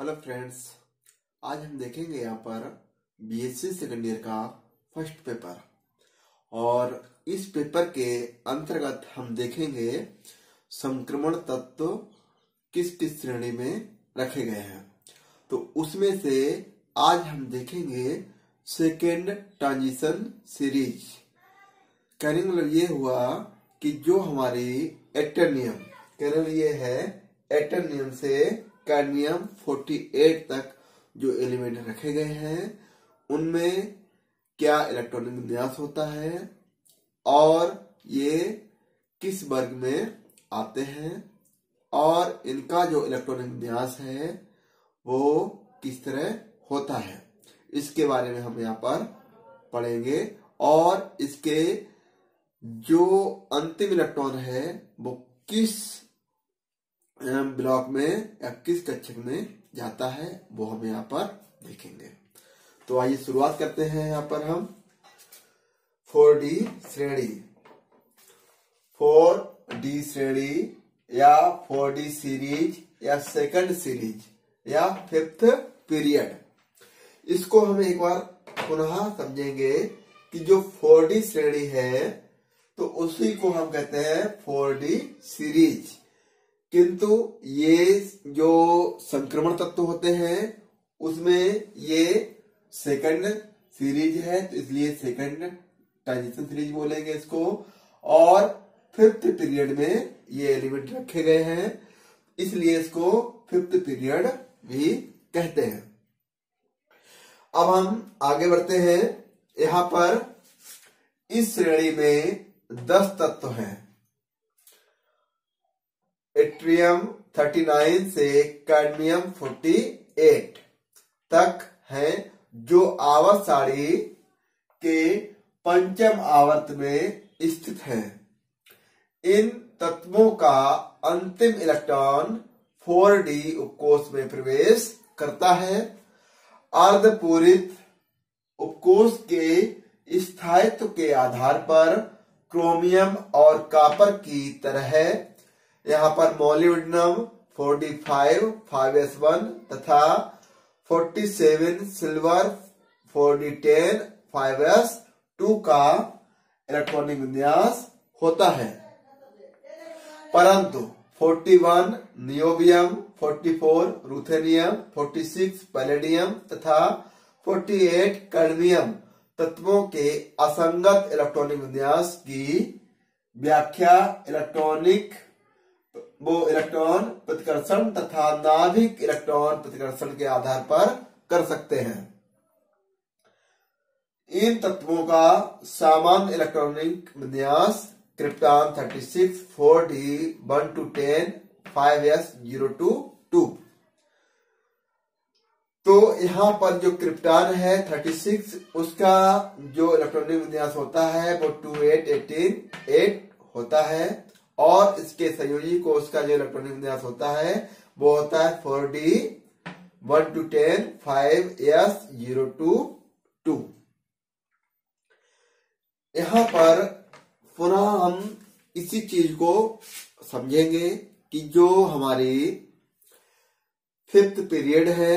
Hello friends आज हम देखेंगे यहाँ पर बीएससी सेकेंड ईयर का फ़र्स्ट पेपर और इस पेपर के अंतर्गत हम देखेंगे संक्रमण तत्व किस किस श्रेणी में रखे गए हैं। तो उसमें से आज हम देखेंगे सेकेंड ट्रांजिशन सीरीज़ कहने मतलब ये हुआ कि जो हमारी एटर्नियम कहने मतलब ये है एटर्नियम से कैडमियम 48 तक जो एलिमेंट रखे गए हैं, उनमें क्या इलेक्ट्रॉनिक विन्यास होता है और ये किस वर्ग में आते हैं और इनका जो इलेक्ट्रॉनिक विन्यास है वो किस तरह होता है। इसके बारे में हम यहाँ पर पढ़ेंगे और इसके जो अंतिम इलेक्ट्रॉन है वो किस ब्लॉक में या किस कक्षक में जाता है, वो हम यहाँ पर देखेंगे। तो आइए शुरुआत करते हैं यहाँ पर हम। फोर डी श्रेणी। फोर डी श्रेणी या फोर डी सीरीज़ या सेकंड सीरीज़ या फिफ्थ पीरियड इसको हम एक बार पुनः समझेंगे कि जो फोर डी श्रेणी है तो उसी को हम कहते हैं फोर डी सीरीज़ किंतु ये जो संक्रमण तत्व होते हैं, उसमें ये सेकंड सीरीज़ है तो इसलिए सेकंड ट्रांजिशन सीरीज़ बोलेंगे इसको। और फिफ्थ पीरियड में ये एलिमेंट रखे गए हैं, इसलिए इसको फिफ्थ पीरियड भी कहते हैं। अब हम आगे बढ़ते हैं। यहाँ पर इस श्रेणी में दस तत्व हैं। एट्रियम 39 से कैडमियम 48 तक है, जो आवर्त साड़ी के पंचम आवर्त में स्थित है। इन तत्वों का अंतिम इलेक्ट्रॉन 4d उपकोष में प्रवेश करता है। अर्धपूरित उपकोष के स्थायित्व के आधार पर क्रोमियम और कापर की तरह यहाँ पर मोलिब्डेनम 45 5s1 तथा 47 सिल्वर 4d10 5s2 का इलेक्ट्रॉनिक विन्यास होता है। परंतु 41 नियोबियम 44 रूथेनियम 46 पैलेडियम तथा 48 कर्मियम तत्वों के असंगत इलेक्ट्रॉनिक विन्यास की व्याख्या इलेक्ट्रॉनिक वो इलेक्ट्रॉन प्रतिकर्षण तथा नाभिक इलेक्ट्रॉन प्रतिकर्षण के आधार पर कर सकते हैं। इन तत्वों का सामान्य इलेक्ट्रॉनिक विन्यास krypton 36 4 D 1 two 10 5 S 0 two 2 तो यहाँ पर जो क्रिप्टॉन है 36 उसका जो इलेक्ट्रॉनिक विन्यास होता है वो 2 8 18 8 होता है। और इसके संयोजी कोष का जो इलेक्ट्रॉनिक विन्यास होता है, वो होता है four D one two ten five S zero two two यहाँ पर पुनः हम इसी चीज़ को समझेंगे कि जो हमारी फिफ्थ पीरियड है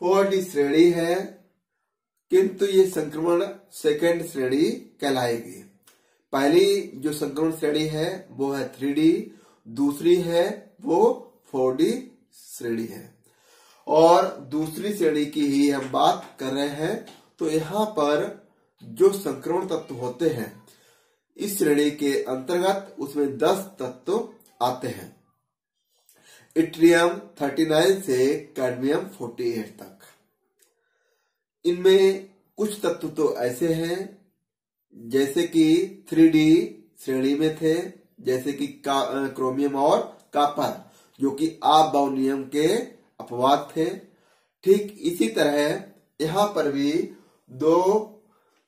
फोर डी श्रेणी है, किंतु ये संक्रमण सेकेंड श्रेणी कहलाएगी। पहली जो संक्रमण श्रेणी है, वो है थ्री दूसरी है, वो फोर श्रेणी है। और दूसरी श्रेणी की ही हम बात कर रहे हैं तो यहाँ पर जो संक्रमण तत्व होते हैं, इस श्रेणी के अंतर्गत उसमें 10 तत्व आते हैं। इट्रियम 39 से कैडमियम 48 तक। इनमें कुछ तत्व तो ऐसे हैं जैसे कि थ्री श्रेणी में थे जैसे कि क्रोमियम और कापर जो कि बाउ के अपवाद थे। ठीक इसी तरह यहाँ पर भी दो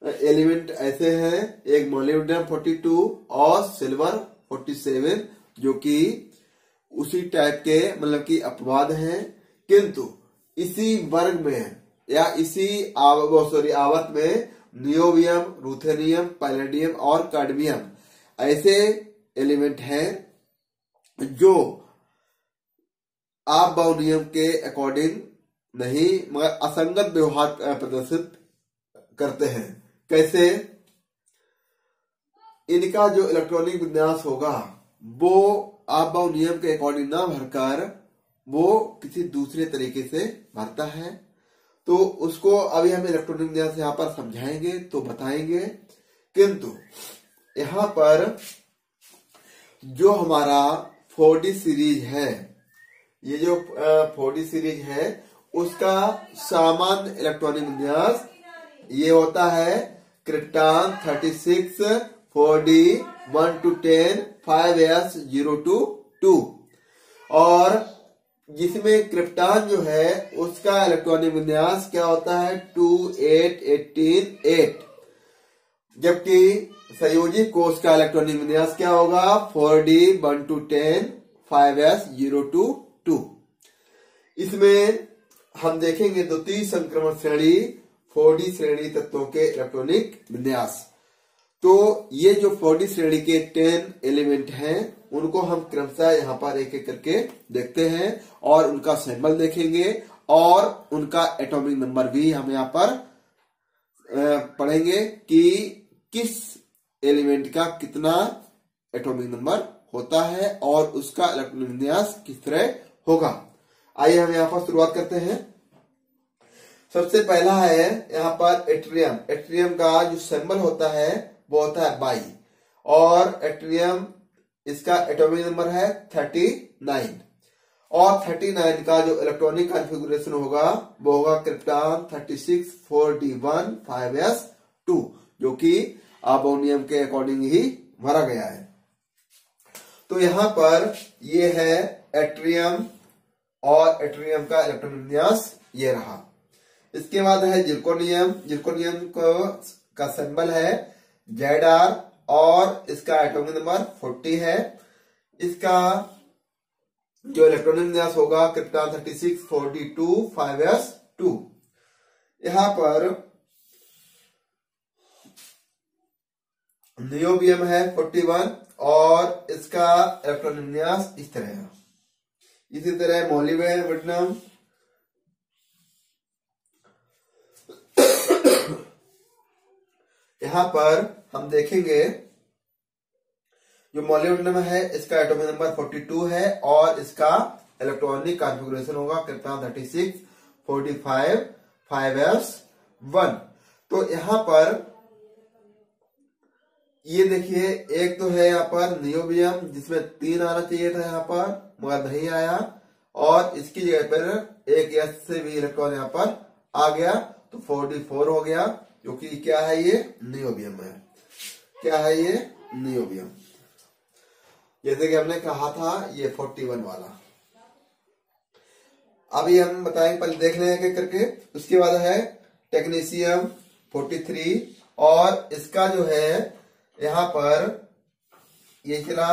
एलिमेंट ऐसे हैं एक मोलिब्डेनम 42 और सिल्वर 47 जो कि उसी टाइप के मतलब कि अपवाद हैं। किंतु इसी वर्ग में या इसी आव, सॉरी आवत में नियोबियम, रूथेनियम पैलेडियम और कार्डमियम ऐसे एलिमेंट हैं जो आप नियम के अकॉर्डिंग नहीं, मगर असंगत व्यवहार प्रदर्शित करते हैं। कैसे? इनका जो इलेक्ट्रॉनिक विन्यास होगा, वो आप बाउ नियम के अकॉर्डिंग ना भरकर वो किसी दूसरे तरीके से भरता है। तो उसको अभी हम इलेक्ट्रॉनिक विन्यास यहाँ पर समझाएँगे तो बताएँगे। किंतु, यहाँ पर जो हमारा फोर सीरीज़ है, ये जो फोर सीरीज़ है, उसका सामान्य इलेक्ट्रॉनिक विन्यास ये होता है krypton thirty six four D one two ten five S zero two two और जिसमें क्रिप्टान जो है, उसका इलेक्ट्रॉनिक विन्यास क्या होता है? टू एट एटीन एट जबकि संयोजी कोष का इलेक्ट्रॉनिक विन्यास क्या होगा? Four D one two ten five S zero two two इसमें हम देखेंगे द्वितीय संक्रमण श्रेणी फोर डी श्रेणी तत्वों के इलेक्ट्रॉनिक विन्यास। तो ये जो फोर डी श्रेणी के टेन एलिमेंट हैं उनको हम क्रमशः यहाँ पर एक एक करके देखते हैं और उनका सैंपल देखेंगे और उनका एटॉमिक नंबर भी हम यहाँ पर पढ़ेंगे कि किस एलिमेंट का कितना एटॉमिक नंबर होता है और उसका इलेक्ट्रॉनिक विन्यास किस तरह होगा। आइए हम यहाँ पर शुरुआत करते हैं। सबसे पहला है यहाँ पर एट्रियम एट्रियम का जो सिंबल होता है, वो होता है बाई और एट्रियम इसका एटॉमिक नंबर है थर्टी नाइन। और थर्टी नाइन का जो इलेक्ट्रॉनिक कॉन्फ़िगरेशन होगा, वो होगा krypton thirty six four D one five S two, जो कि आबोनियम के अकॉर्डिंग ही भरा गया है। तो यहाँ पर ये है एट्रियम, और एट्रियम का इलेक्ट्रॉन विन्यास ये रहा। इसके बाद है जिर्कोनियम जिर्कोनियम को का सिंबल है जेड आर और इसका एटॉमिक नंबर 40 है। इसका जो इलेक्ट्रॉनिक विन्यास होगा क्रिप्टॉन 36 42 5s 2 यहाँ पर नियोबियम है 41 और इसका इलेक्ट्रॉनिक विन्यास इस तरह है। इसी तरह मोलिबेडिनम यहाँ पर हम देखेंगे जो मोलिबेडिनम है, इसका एटॉमिक नंबर 42 है और इसका इलेक्ट्रॉनिक कॉन्फ़िगरेशन होगा। कितना 36 45 5s 1 तो यहाँ पर ये देखिए, एक तो है यहाँ पर नियोबियम जिसमें तीन आना चाहिए था यहाँ पर, मगर नहीं आया। और इसकी जगह पर एक एस से भी इलेक्ट्रॉन यहाँ पर आ गया तो फोर्टी फोर हो गया जो कि क्या है ये? नियोबियम है। क्या है ये? नियोबियम जैसे कि हमने कहा था, ये फोर्टी वन वाला। अभी हम बताएँगे पहले देख रहे हैं करके, उसके बाद है टेक्नीशियम फोर्टी थ्री और इसका जो है, यहाँ पर ये चला,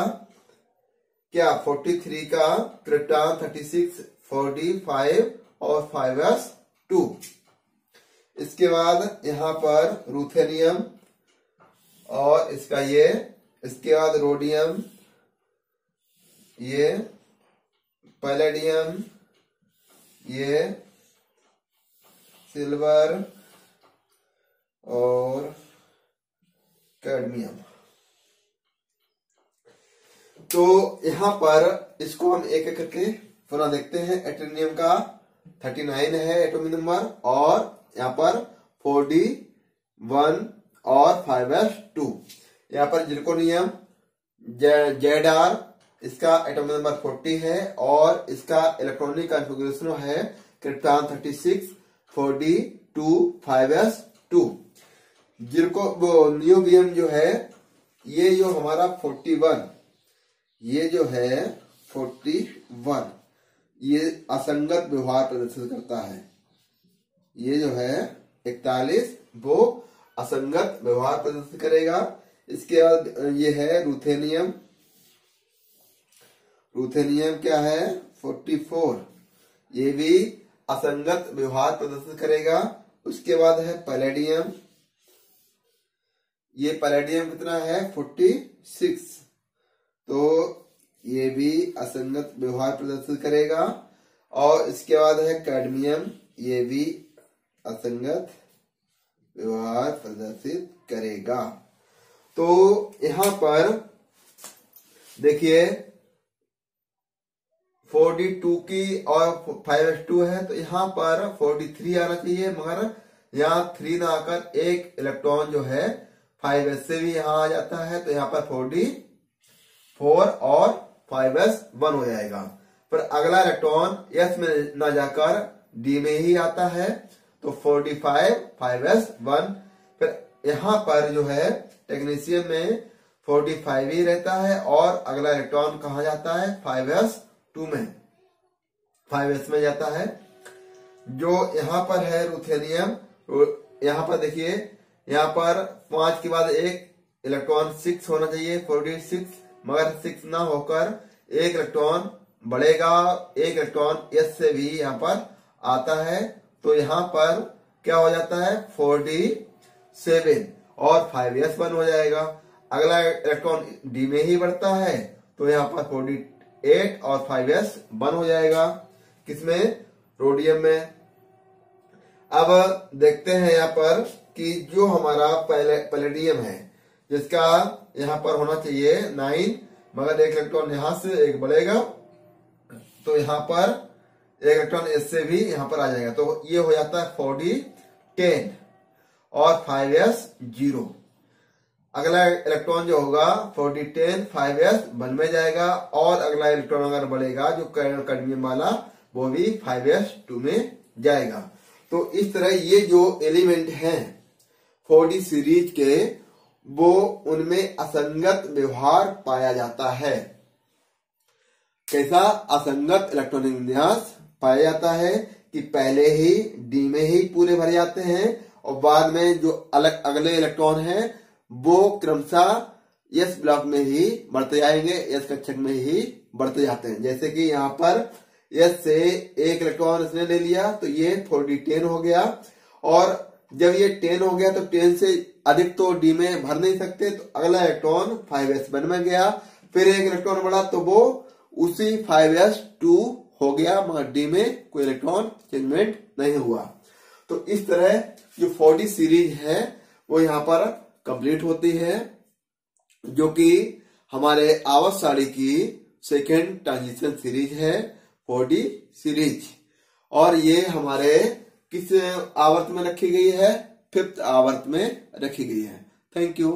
क्या 43 का क्रिप्टान 36 45 और 5s 2 इसके बाद यहाँ पर रूथेनियम और इसका ये, इसके बाद रोडियम ये पैलेडियम ये सिल्वर और कैडमियम तो यहाँ पर इसको हम एक एक करके पुनः देखते हैं। एटेनियम का 39 है एटोमिक नंबर और यहाँ पर 4d 1 और 5s 2 यहाँ पर जिर्कोनियम जेड आर इसका एटोमिक नंबर 40 है और इसका इलेक्ट्रॉनिक कॉन्फ़िगरेशन है क्रिप्टॉन 36 4d 2 5s 2 जिरको वो नियोबियम जो है, ये जो हमारा 41 ये जो है 41 ये असंगत व्यवहार प्रदर्शित करता है। ये जो है 41 वो असंगत व्यवहार प्रदर्शित करेगा। इसके बाद ये है रूथेनियम। रूथेनियम क्या है? 44 ये भी असंगत व्यवहार प्रदर्शित करेगा। उसके बाद है पैलेडियम। ये पैलेडियम कितना है? 46 तो ये भी असंगत व्यवहार प्रदर्शित करेगा। और इसके बाद है कैडमियम। ये भी असंगत व्यवहार प्रदर्शित करेगा। तो यहाँ पर देखिए 42 की और 5s2 है तो यहाँ पर 43 आना चाहिए, मगर यहाँ थ्री ना आकर एक इलेक्ट्रॉन जो है 5s से भी यहाँ आ जाता है तो यहाँ पर 44 और 5s वन हो जाएगा। पर अगला इलेक्ट्रॉन s में ना जाकर d में ही आता है तो 45 5s वन फिर यहाँ पर जो है टेक्नीशियम में 45 ही रहता है और अगला इलेक्ट्रॉन कहा जाता है? 5s टू में। 5s में जाता है। जो यहाँ पर है रुथेनियम यहाँ पर देखिए, यहाँ पर पाँच के बाद एक इलेक्ट्रॉन सिक्स होना चाहिए फोर्टी सिक्स मगर सिक्स ना होकर एक इलेक्ट्रॉन बढ़ेगा, एक इलेक्ट्रॉन एस से भी यहाँ पर आता है। तो यहाँ पर क्या हो जाता है? फोर्टी सेवन और फाइव एस वन हो जाएगा। अगला इलेक्ट्रॉन डी में ही बढ़ता है तो यहाँ पर फोर्टी एट और फाइव एस वन हो जाएगा। किसमें? रोडियम में। अब देखते हैं यहाँ पर कि जो हमारा पैलेडियम है, जिसका यहाँ पर होना चाहिए नाइन मगर एक इलेक्ट्रॉन यहाँ से एक बढ़ेगा। तो यहाँ पर इलेक्ट्रॉन इससे भी यहाँ पर आ जाएगा। तो ये हो जाता है फोर्टी टेन और फाइव एस ज़ीरो। अगला इलेक्ट्रॉन जो होगा, forty ten, five S one में जाएगा और अगला इलेक्ट्रॉन अगर बढ़ेगा, जो कैडमियम वाला, वो भी फाइव एस टू में जाएगा। तो इस तरह ये जो एलिमेंट हैं, फोर्टी सीरीज़ के, वो उनमें असंगत व्यवहार पाया जाता है। कैसा? असंगत इलेक्ट्रॉनिक विन्यास पाया जाता है कि पहले ही डी में ही पूरे भरे जाते हैं और बाद में जो अलग, अगले इलेक्ट्रॉन हैं, वो क्रमशः एस ब्लॉक में ही बढ़ते जाएँगे एस कक्षक में ही बढ़ते जाते हैं। जैसे कि यहाँ पर एस से एक इलेक्ट्रॉन इसने ले लिया तो ये फोर्टी टेन हो गया। और जब ये टेन हो गया तो टेन से अधिक तो डी में भर नहीं सकते तो अगला इलेक्ट्रॉन फाइव एस वन में गया। फिर एक इलेक्ट्रॉन बढ़ा तो वो उसी फाइव एस टू हो गया, मगर डी में कोई इलेक्ट्रॉन चेंजमेंट नहीं हुआ। तो इस तरह जो फोर्टी सीरीज़ है, वो यहाँ पर कंप्लीट होती है, जो कि हमारे आवास साड़ी की सेकेंड ट्रांजिशन सीरीज़ है फोर्टी सीरीज़ और ये हमारे किस आवर्त में रखी गई है? फिफ्थ आवर्त में रखी गई है। Thank you